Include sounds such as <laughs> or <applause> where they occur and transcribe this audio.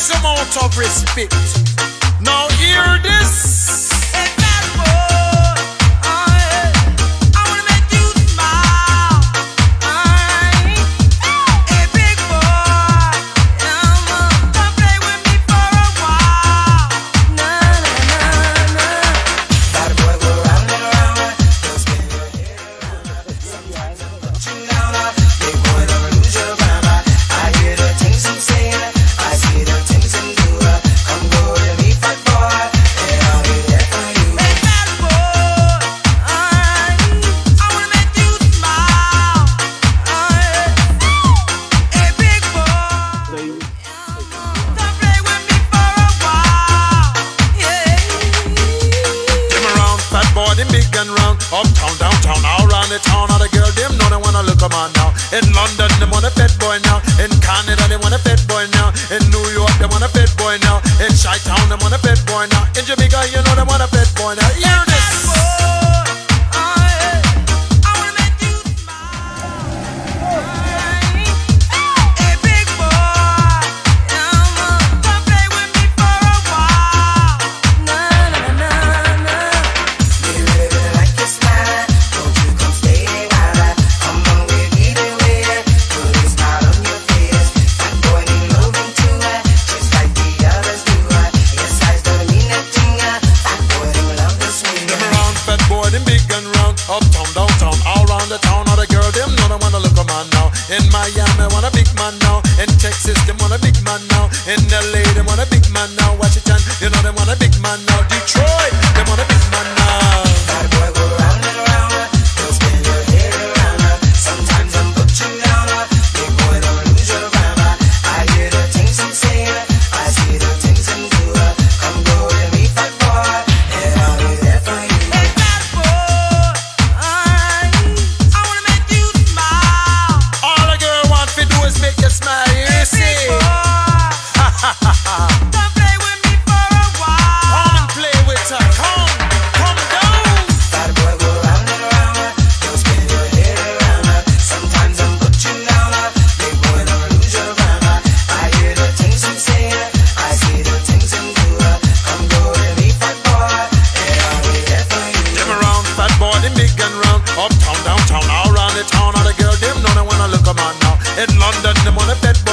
X amount of respect. Now hear big and round. Uptown, downtown, all around the town. All the girl, them know they wanna look 'em on now. In London, they want a fat boy now. In Canada, they want a fat boy now. In New York, they want a fat boy now. In Chi Town, they want a fat boy now. In Jamaica, you know they want a fat boy now. Hear man now. Washington, you know they want a big man now. Detroit, they want a big man now. That boy go round and round, don't spin your head around. Sometimes I'm put you down, big boy don't lose your mind. I hear the things I'm saying, I see the things I'm doing. Come go with me, fat boy, and I'll be there for you. Hey, fat boy, I, I wanna make you smile. All a girl want to do is make you smile. You see? Come and <laughs> In London, they want a fat